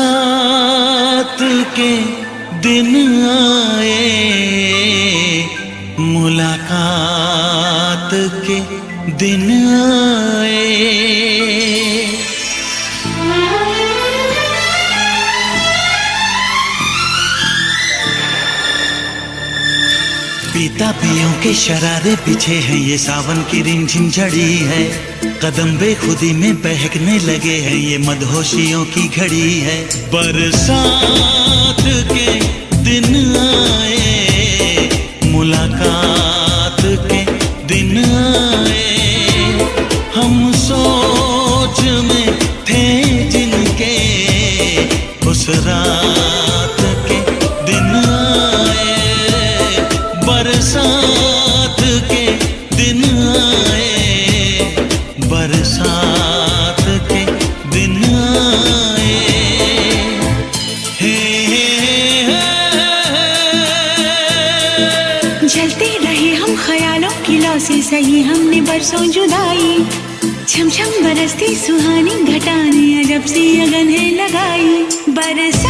बरसात के दिन आए मुलाकात के दिन आए के शरारे पीछे हैं, ये सावन की रिमझिम झड़ी है। कदम बेखुदी में बहकने लगे हैं, ये मधोशियों की घड़ी है। बरसात के दिन आए छम छम बरसती सुहानी घटाने अजब सी अगन है लगाई बरसा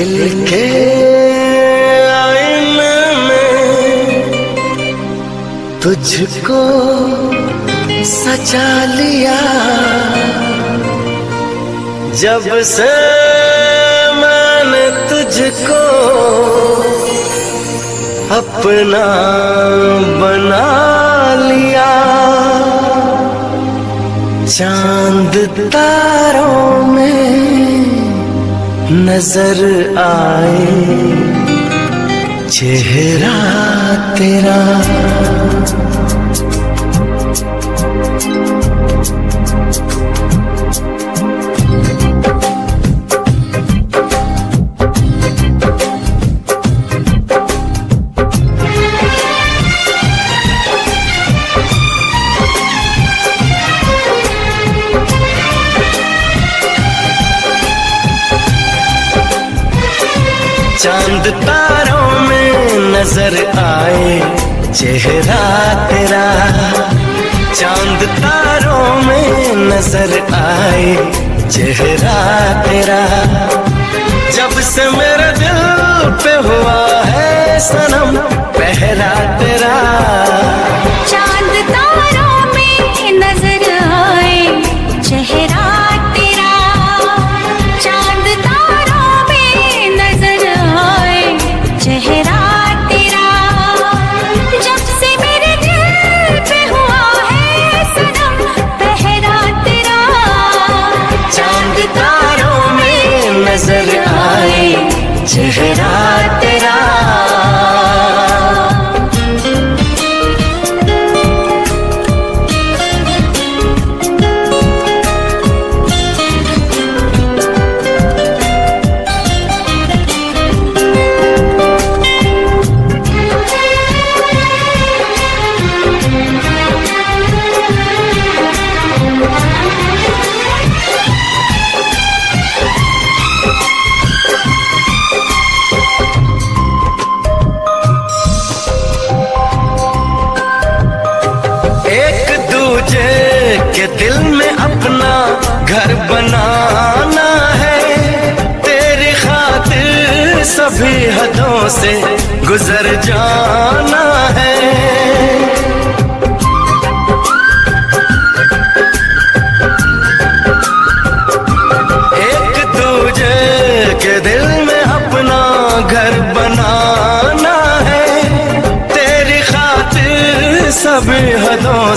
दिल के आईने में तुझको सजा लिया। जब से मैंने तुझको अपना बना लिया। चाँद तारों में नज़र आए चेहरा तेरा नज़र आए, चेहरा तेरा। चाँद तारों में नज़र आए, चेहरा तेरा। जब से मेरे दिल पे हुआ है सनम, पहरा तेरा।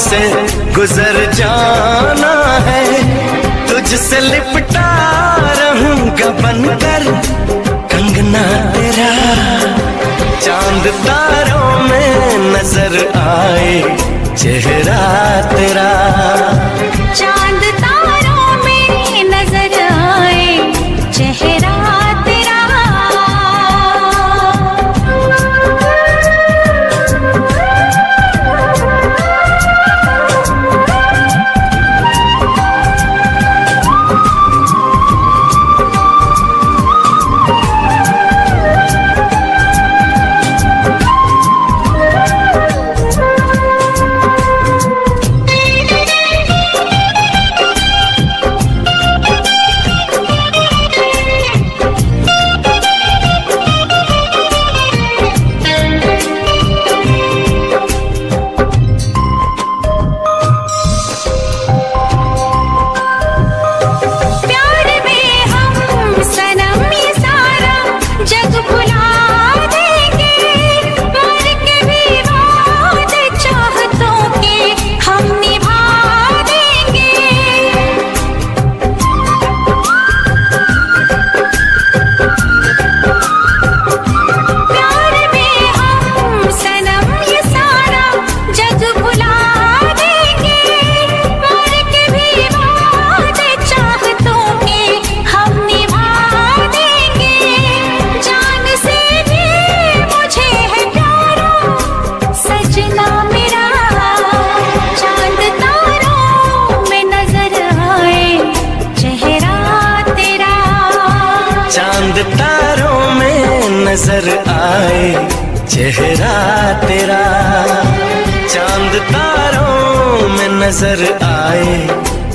से गुजर जाना है। तुझसे लिपटा रहूँगा बनकर कंगना तेरा। चाँद तारों में नज़र आए चेहरा तेरा।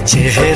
पीछे है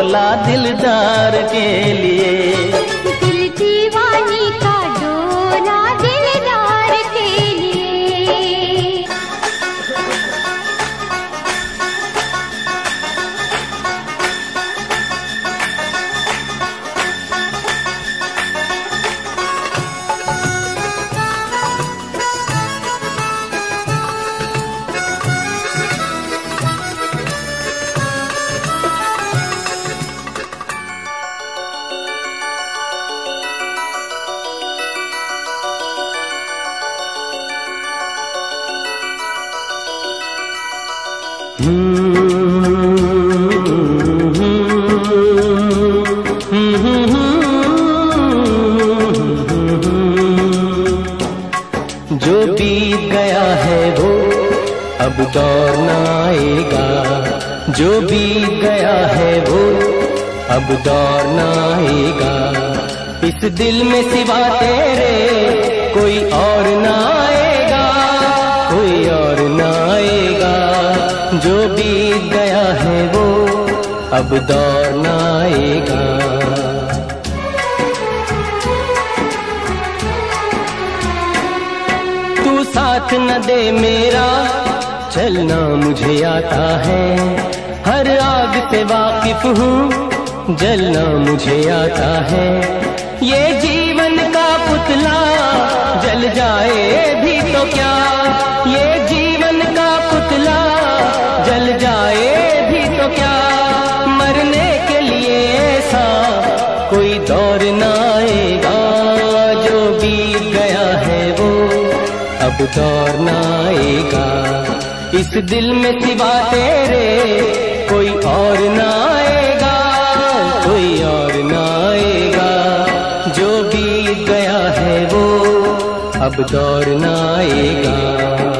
डोला दिलदार के लिए। अब दौर न आएगा इस दिल में सिवा तेरे कोई और ना आएगा कोई और ना आएगा जो बीत गया है वो अब दौड़ना आएगा तू साथ न दे मेरा, चलना मुझे आता है। हर आग से वाकिफ हूँ जलना मुझे आता है। ये जीवन का पुतला, जल जाए भी तो क्या? ये जीवन का पुतला, जल जाए भी तो क्या? मरने के लिए ऐसा कोई दौर न आएगा। जो बीत गया है वो अब दौर न आएगा। इस दिल में सिवा तेरे वो अब दौर न आएगा।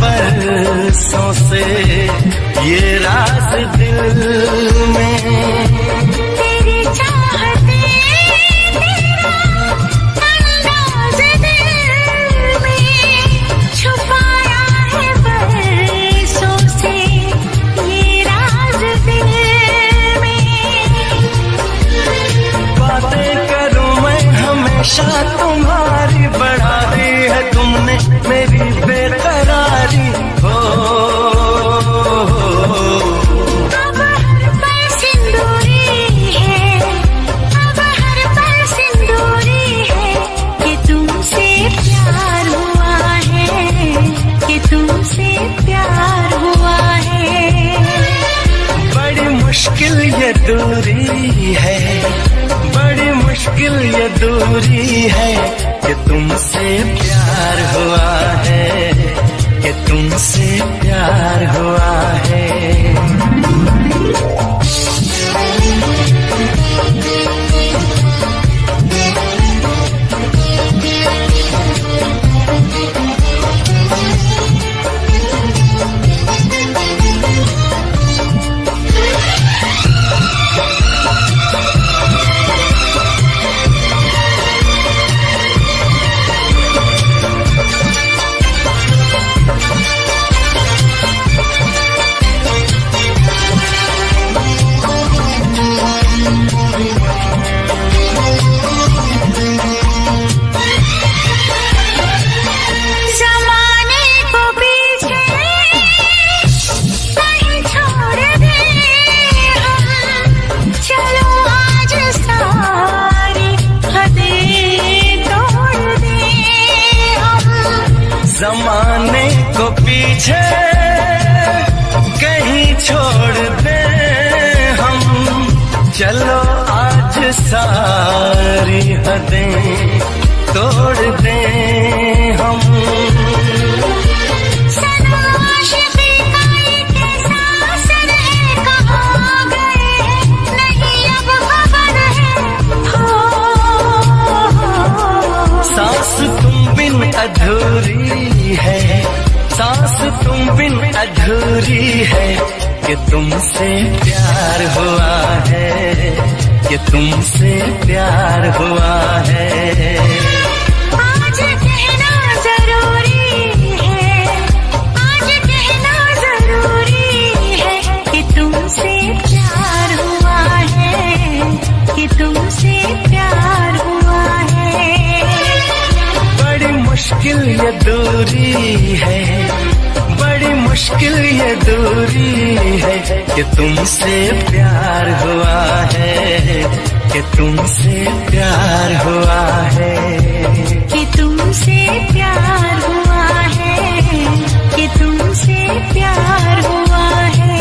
बरसों से ये राज दिल में। तेरी चाहते तेरा है कि तुमसे प्यार हुआ है कि तुमसे प्यार हुआ है। आज कहना ज़रूरी है आज कहना ज़रूरी है कि तुमसे प्यार हुआ है कि तुमसे प्यार हुआ है। बड़ी मुश्किल ये दूरी है मुश्किल ये दूरी है कि तुमसे प्यार हुआ है कि तुमसे प्यार हुआ है। कि तुमसे प्यार हुआ है कि तुमसे प्यार हुआ है।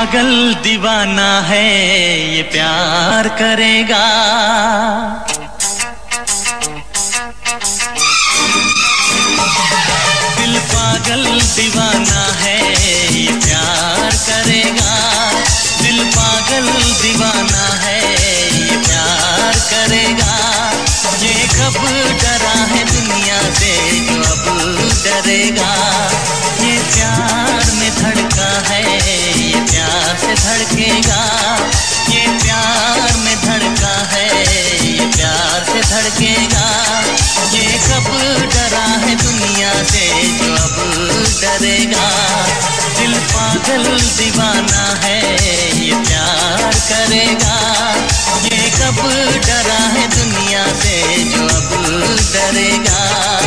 पागल दीवाना है ये प्यार करेगा। सकेगा ये कब डरा है दुनिया से जो अब डरेगा। दिल पागल दीवाना है, ये प्यार करेगा। ये कब डरा है दुनिया से जो अब डरेगा।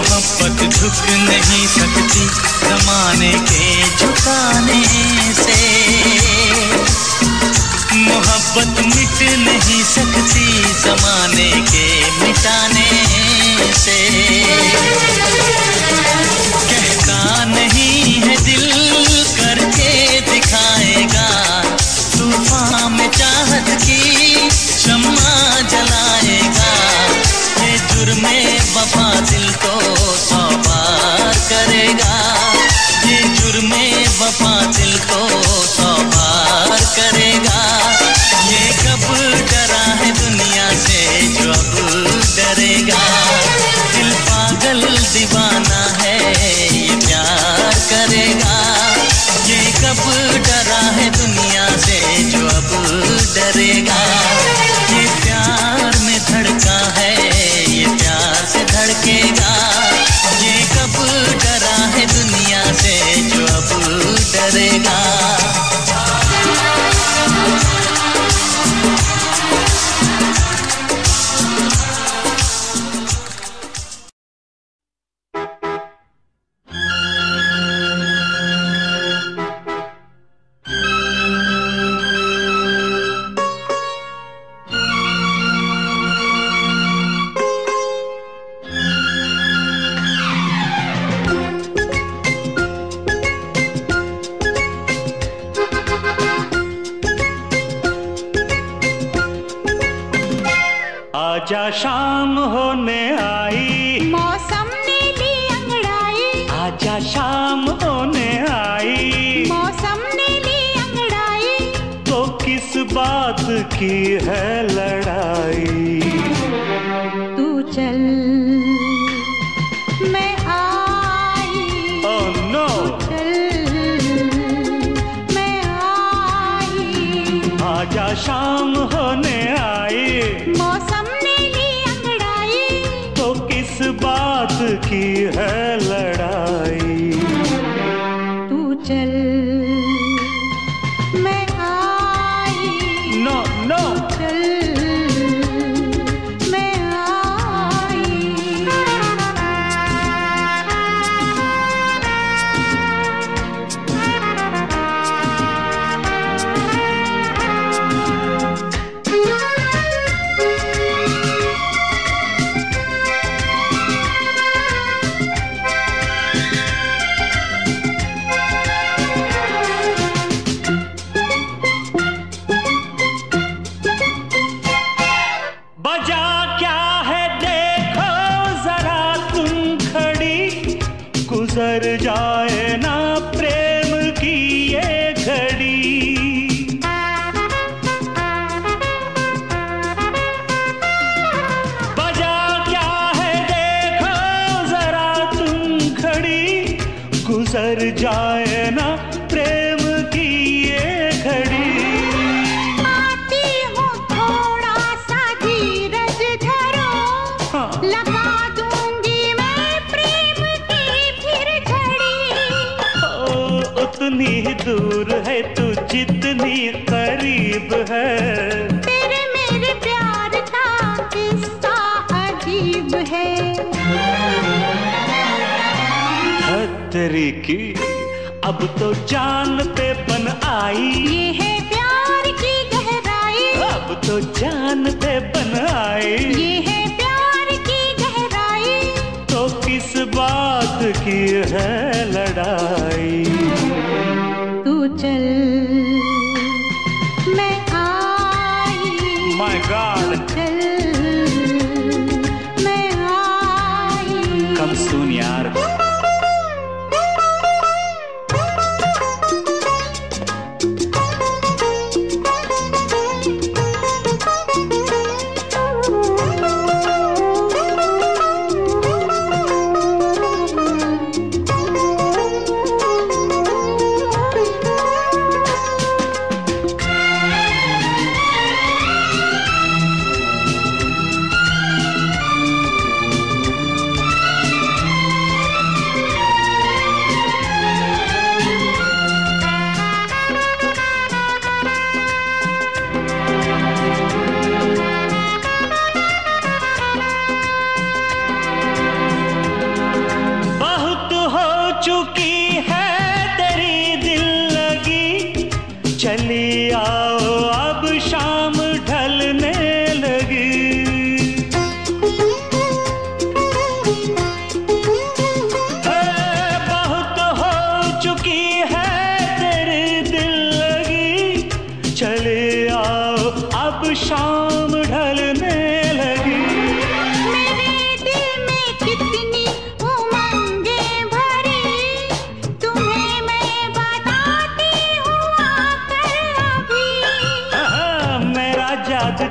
मोहब्बत झुक नहीं सकती जमाने के झुकाने से। मोहब्बत मिट नहीं सकती जमाने के मिटाने से। कहता नहीं है दिल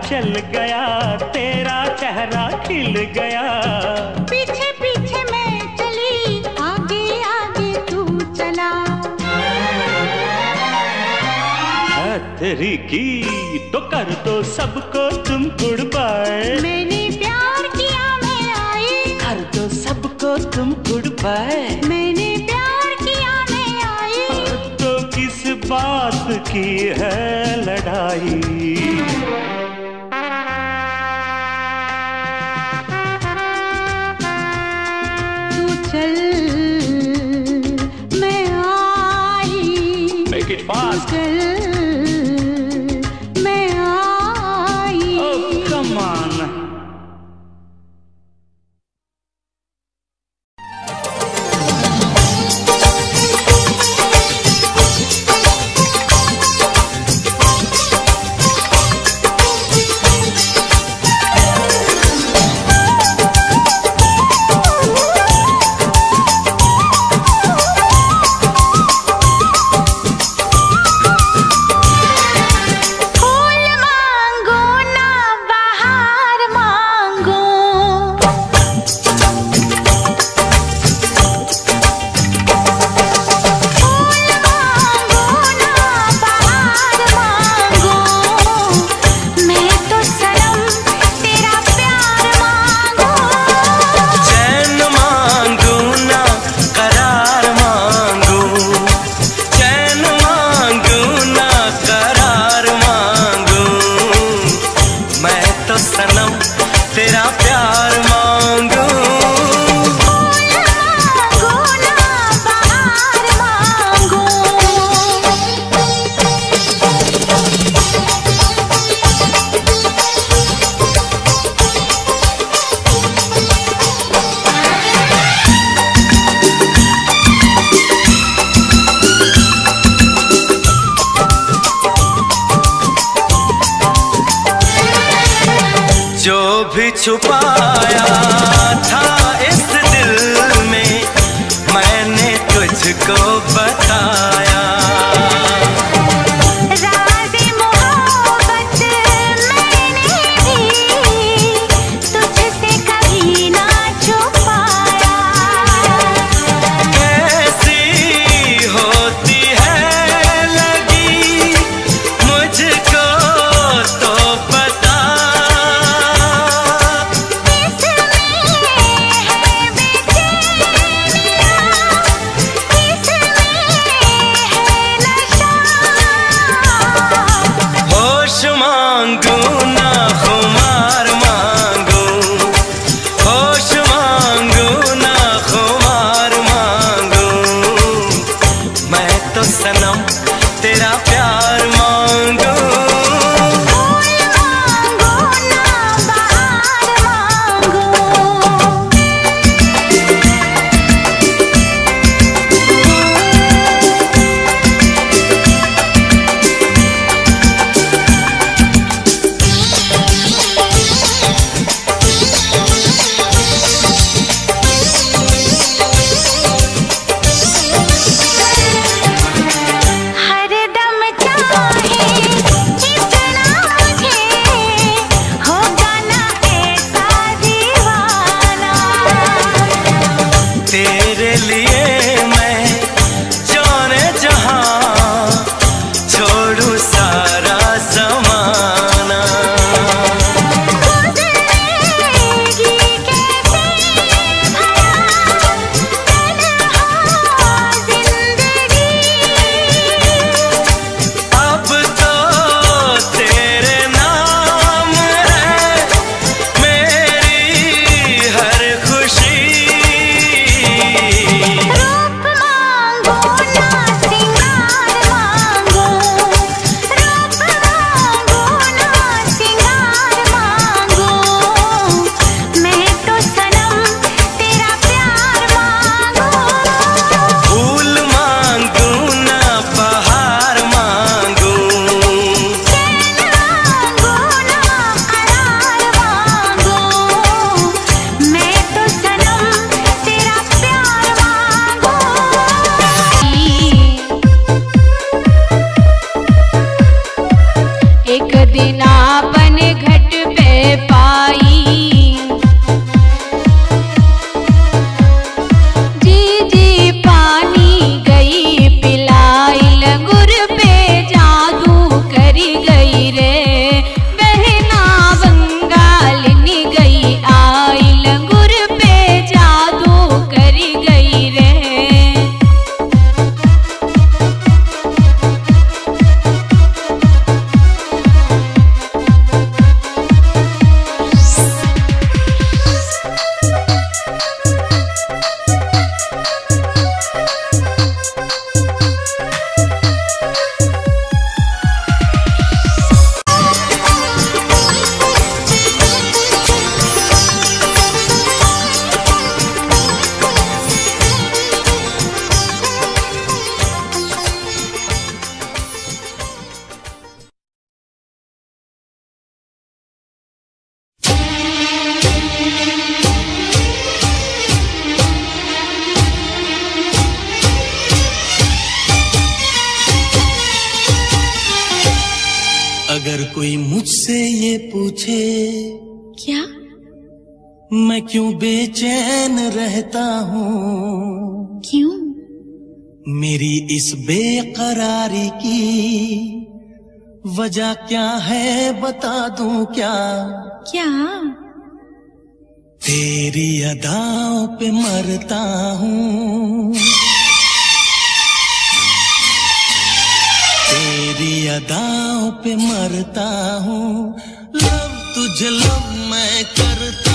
चल गया तेरा चेहरा खिल गया। पीछे पीछे मैं चली आगे आगे तू चला। तेरी की तो कर दो सबको तुम गुड़बाए मैंने प्यार किया मैं आई। कर दो सबको तुम गुड़बाए मैंने प्यार किया मैं आई। तो किस बात की है लड़ाई? मेरी इस बेकरारी की वजह क्या है बता दूँ क्या? क्या? तेरी अदाओं पे मरता हूँ। तेरी अदाओं पे मरता हूँ। लव तुझे लव मैं करता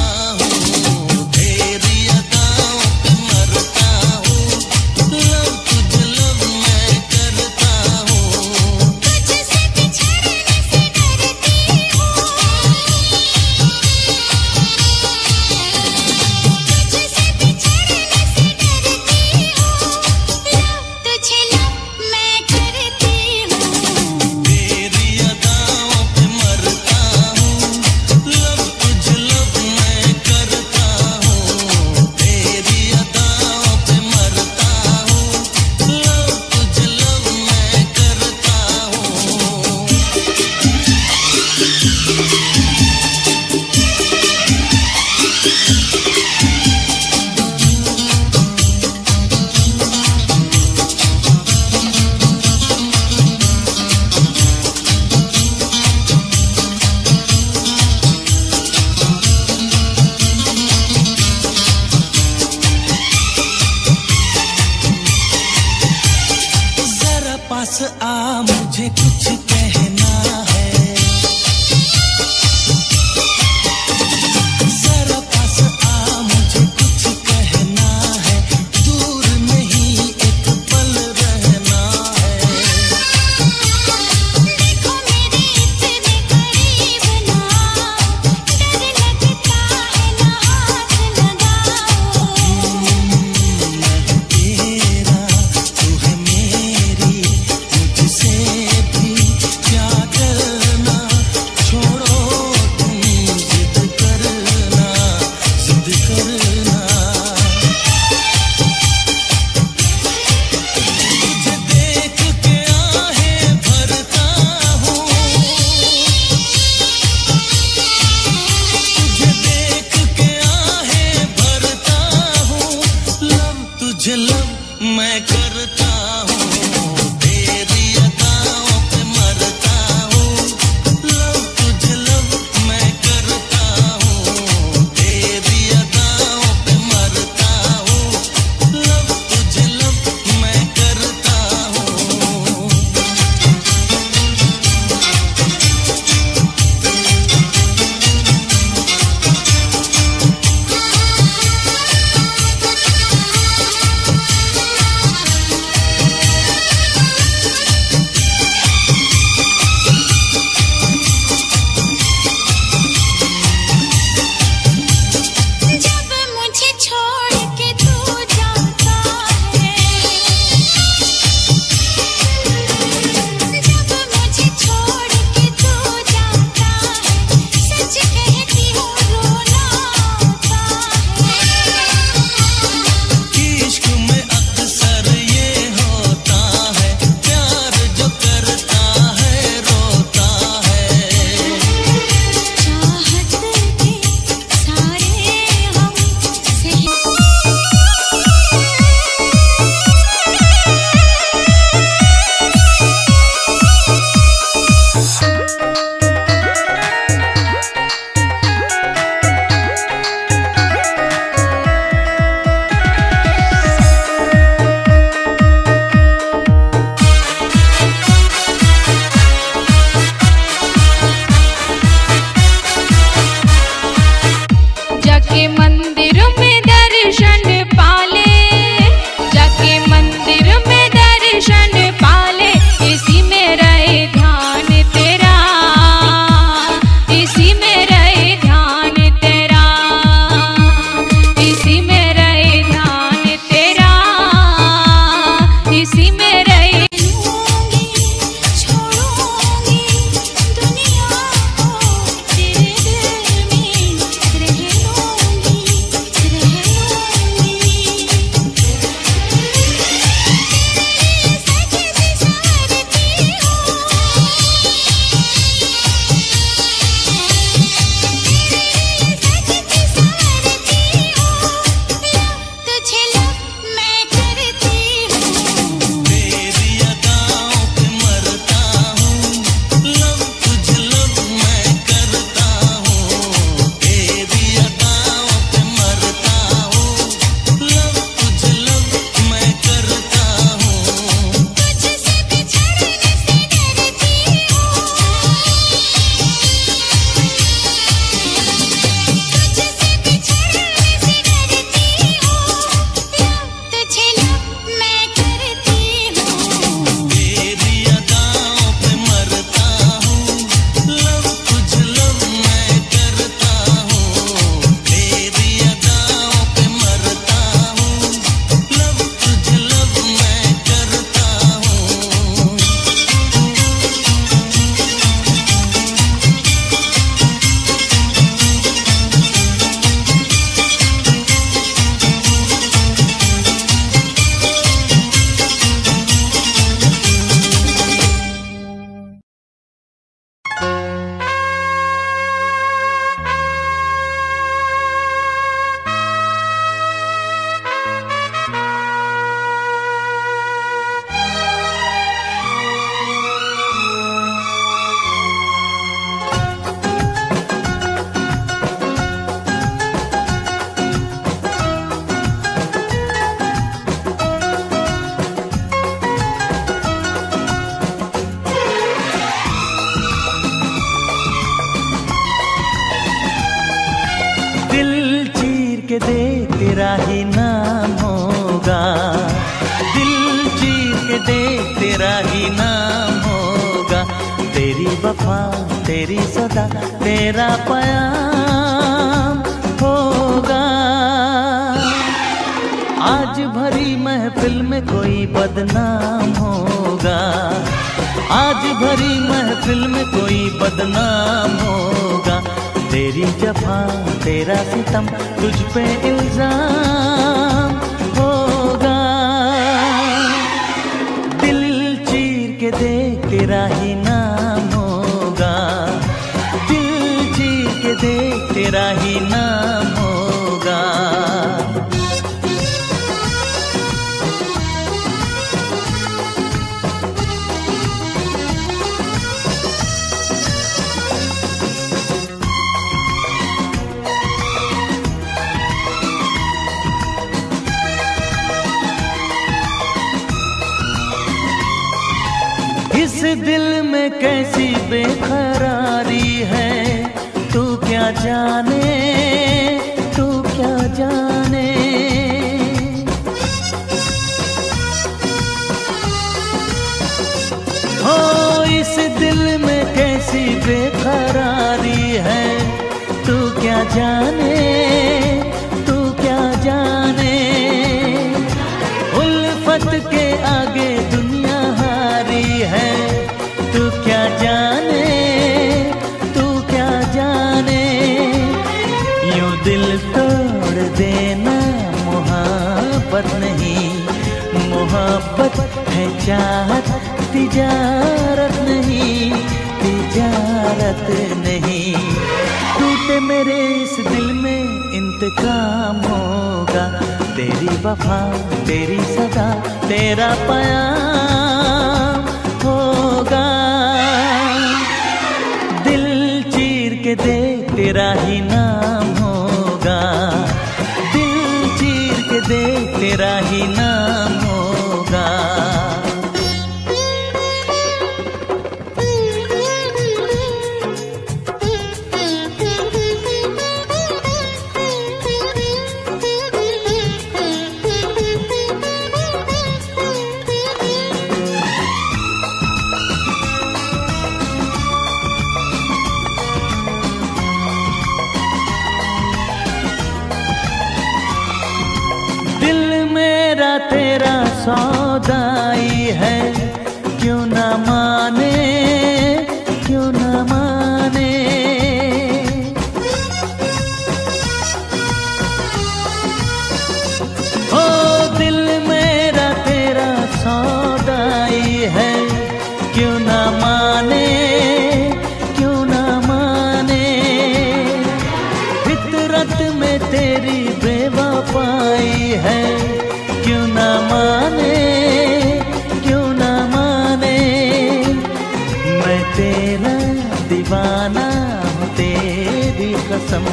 कसम,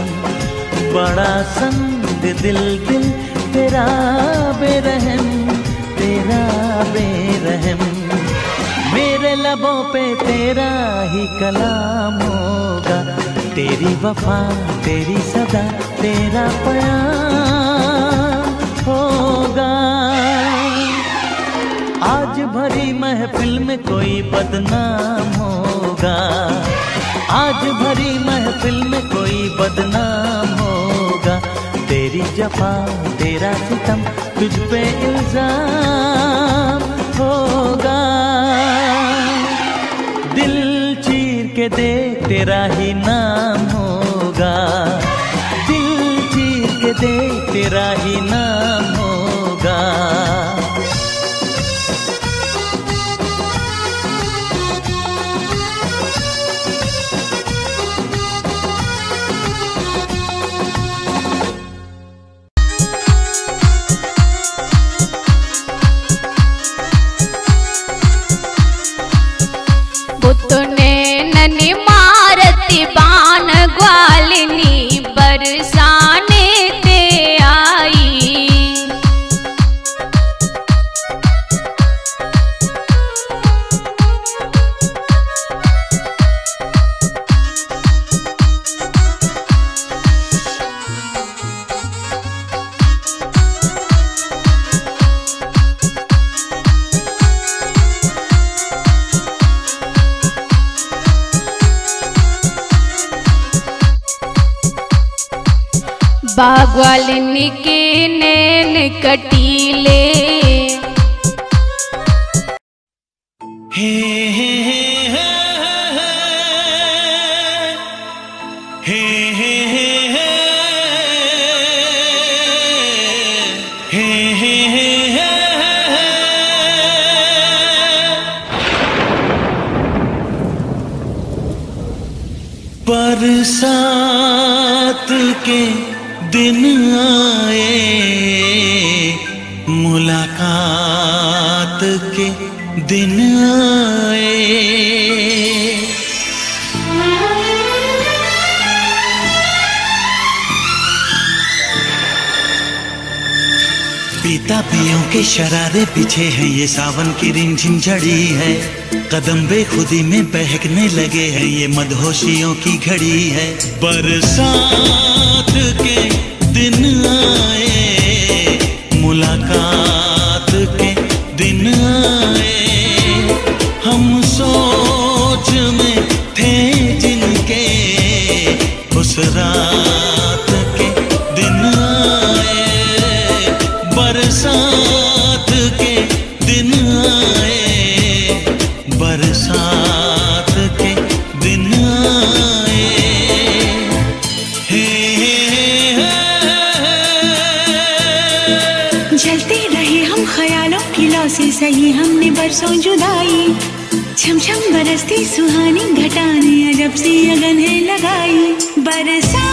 बड़ा संग दिल दिल, तेरा बेरहम तेरा बेरहम। मेरे लबों पे तेरा ही कलाम होगा, तेरी वफा, तेरी सदा, तेरा पया होगा। आज भरी महफिल में कोई बदनाम होगा, आज भरी महफिल में बदनाम होगा। तेरी जफा, तेरा सितम तुझ पे इल्ज़ाम होगा। दिल चीर के दे तेरा ही नाम होगा। दिल चीर के दे तेरा ही नाम पीछे है ये सावन की रिमझिम झड़ी है। कदम बेखुदी में बहकने लगे हैं, ये मधोशियों की घड़ी है। बरसात के दिन आए छमछम बरसती सुहानी घटानी अजब सी अगन है लगाई बरसा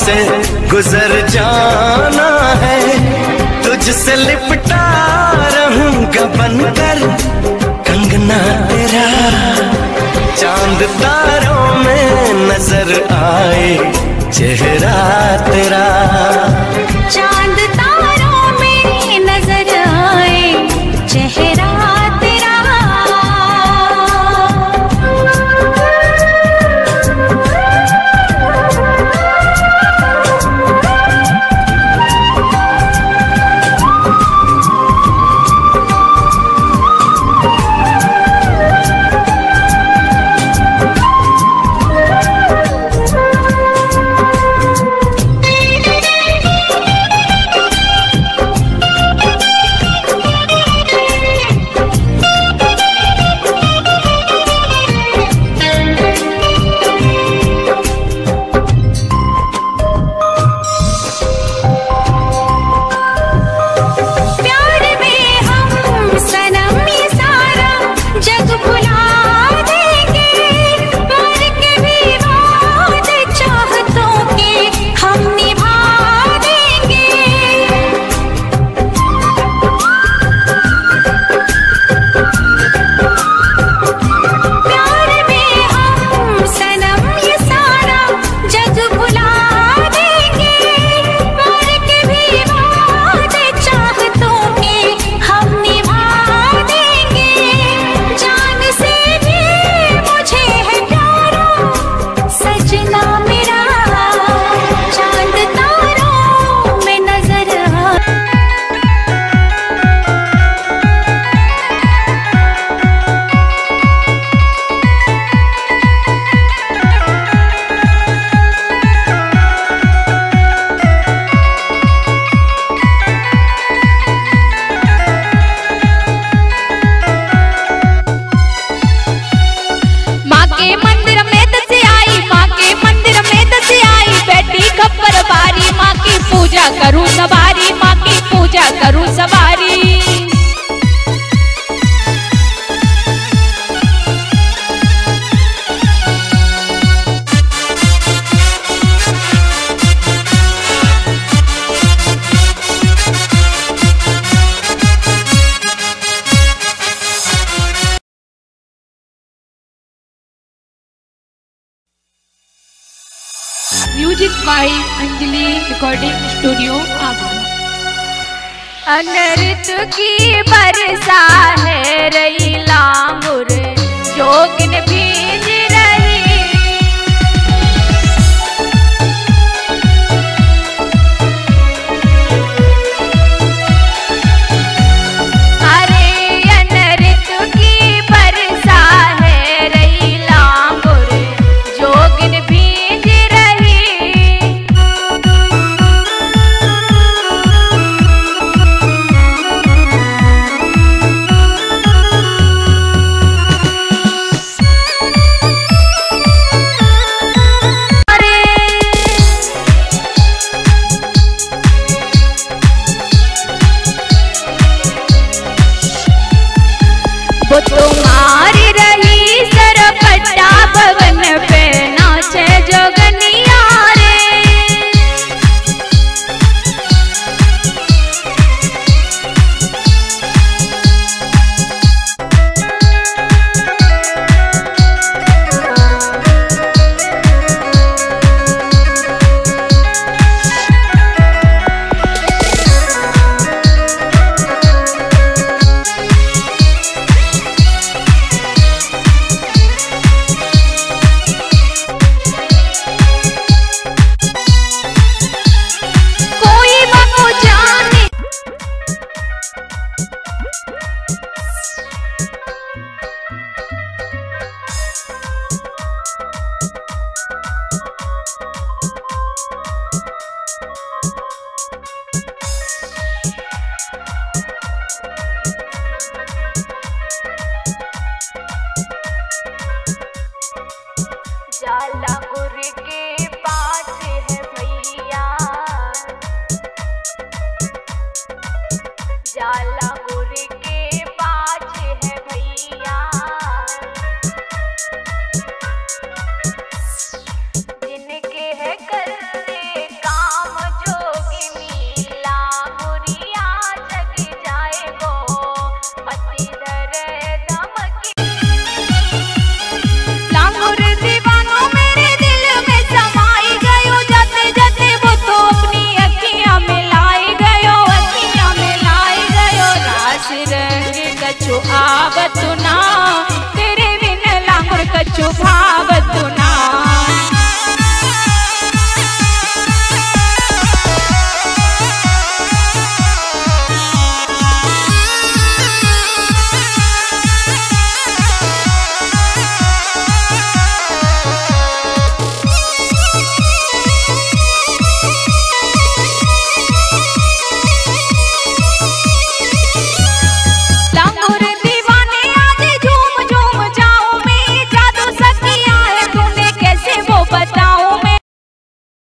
से गुजर जाना है। तुझसे लिपटा रहूँगा बनकर, कंगना तेरा। चाँद तारों में नज़र आए, चेहरा तेरा। चाँद